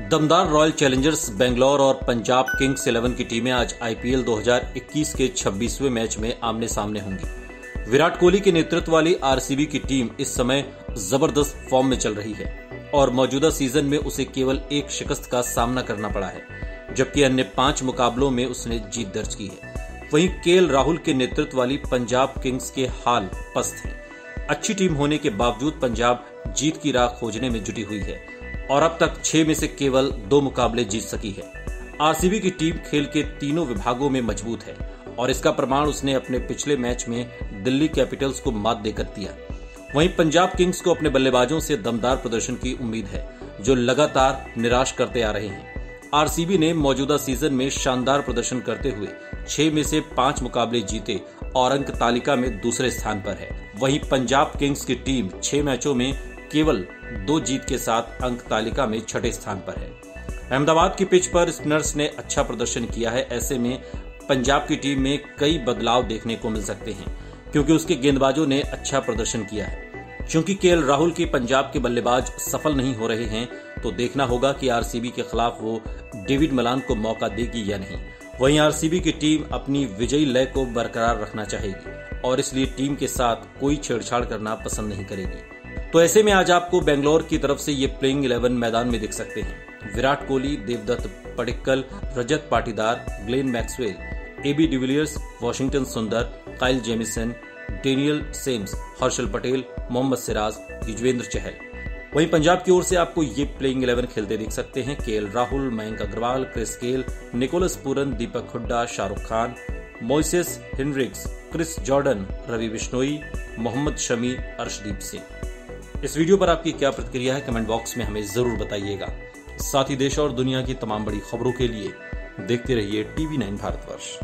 दमदार royal Challengers Bangalore और Punjab Kings eleven की टीमें आज आईपीएल 2021 के 26वें मैच में आमने सामने होंगी। विराट कोहली के नेतृत्व वाली आरसीबी की टीम इस समय ज़बरदस्त फॉर्म में चल रही है और मौजूदा सीज़न में उसे केवल एक शिकस्त का सामना करना पड़ा है, जबकि अन्य पाँच मुकाबलों में उसने जीत दर्ज की है। वहीं केएल राहुल के नेतृत्व वाली पंजाब किंग्स के हाल पस्त हैं। अच्छी टीम होने के बावजूद पंजाब जीत की राह खोजने में जुटी हुई है। और अब तक छह में से केवल दो मुकाबले जीत सकी है। आरसीबी की टीम खेल के तीनों विभागों में मज़बूत है और इसका प्रमाण उसने अपने पिछले मैच में दिल्ली कैपिटल्स को मात देकर दिया। वहीं पंजाब किंग्स को अपने बल्लेबाजों से दमदार प्रदर्शन की उम्मीद है, जो लगातार निराश करते आ रहे हैं। आरसीबी ने मौजूदा सीज़न में शानदार प्रदर्शन करते हुए छह में से पाँच मुकाबले जीते और अंक तालिका में दूसरे स्थान पर है। वहीं पंजाब किंग्स की टीम छह मैचों में केवल दो जीत के साथ अंक तालिका में छठे स्थान पर है। अहमदाबाद की पिच पर स्पिनर्स ने अच्छा प्रदर्शन किया है। ऐसे में पंजाब की टीम में कई बदलाव देखने को मिल सकते हैं, क्योंकि उसके गेंदबाजों ने अच्छा प्रदर्शन किया है। क्योंकि के राहुल के पंजाब के बल्लेबाज सफल नहीं हो रहे हैं तो देखना होगा कि आरसीबी के खिलाफ वो डेविड मलान को मौका देगी या नहीं। वहीं आरसीबी की टीम अपनी विजयी लय को बरकरार रखना चाहेगी, और इसलिए टीम के साथ कोई छेड़छाड़ करना पसंद नहीं करेगी। तो ऐसे में आज आपको बेंगलोर की तरफ़ से ये प्लेइंग इलेवन मैदान में दिख सकते हैं। Virat Kohli, Devdutt Padikkal, Rajat Patidar, Glenn Maxwell AB de Villiers, Washington Sundar, Kyle Jamieson, Daniel Sams, Harshal Patel, Mohammed Siraj, Yuzvendra Chahal. वहीं पंजाब की ओर से आपको ये प्लेइंग इलेवन खेलते देख सकते हैं। K Rahul, Mayank Agarwal, Chris Gayle, Nicholas Pooran, Deepak Hooda, Shahrukh Khan, Moises Henriques, Chris Jordan, Ravi Bishnoi, Mohammed Shami, Arshdeep Singh. इस वीडियो पर आपकी क्या प्रतिक्रिया है, कमेंट बॉक्स में हमें ज़रूर बताइएगा। साथ ही देश और दुनिया की तमाम बड़ी खबरों के लिए देखते रहिए टीवी नाइन भारतवर्ष।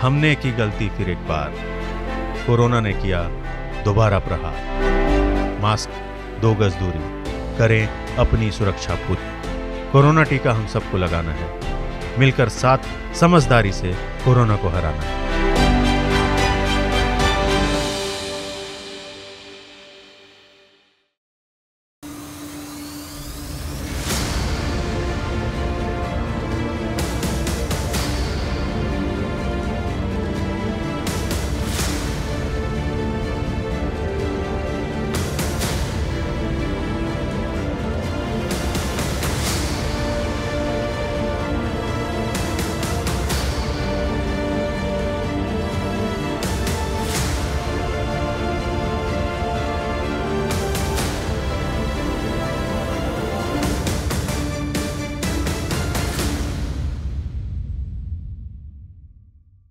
हमने की गलती फिर एक बार। कोरोना ने किया दोबारा प्रहार। मास्क, दो गज दूरी। करें अपनी सुरक्षा खुद। कोरोना टीका हम सबको लगाना है। मिलकर साथ समझदारी से कोरोना को हराना है।